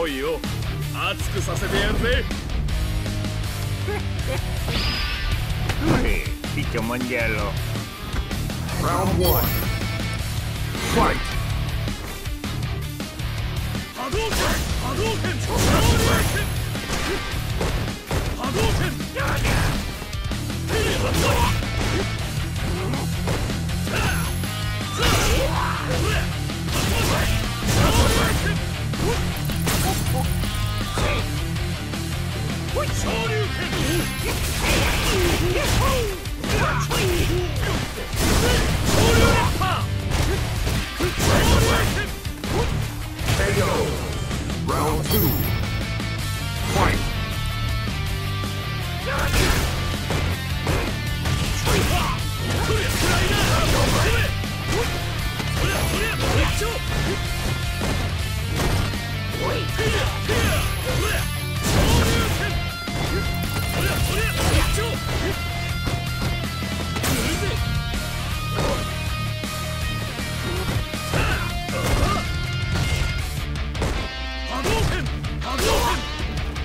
来いよ熱くさせてやるぜ Hei, Picho Mangiello. Round one. Fight. 波動拳波動拳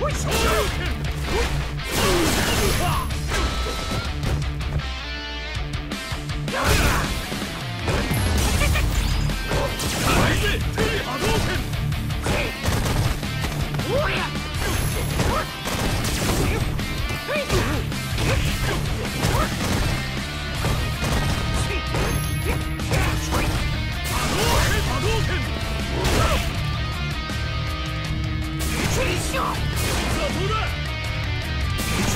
Oh,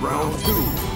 Round two.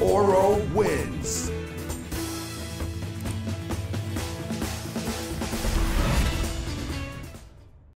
Oro wins.